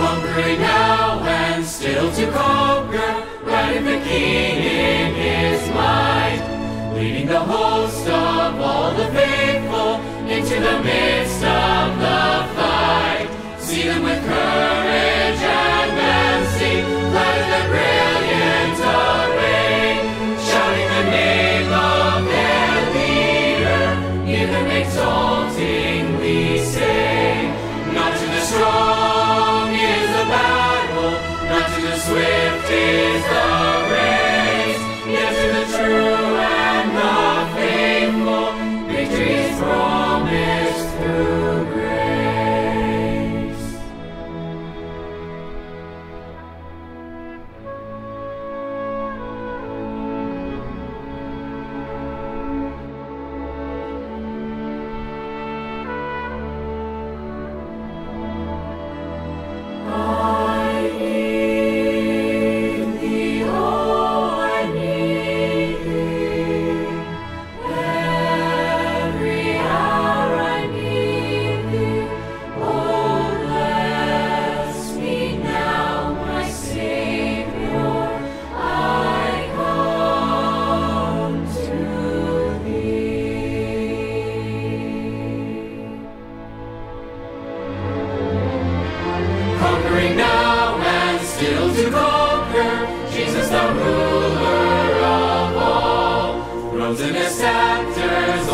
hungry now and still to conquer, right in the King in his might, leading the host of all the faithful into the midst Now and still to conquer, Jesus the ruler of all. Rose and his scepters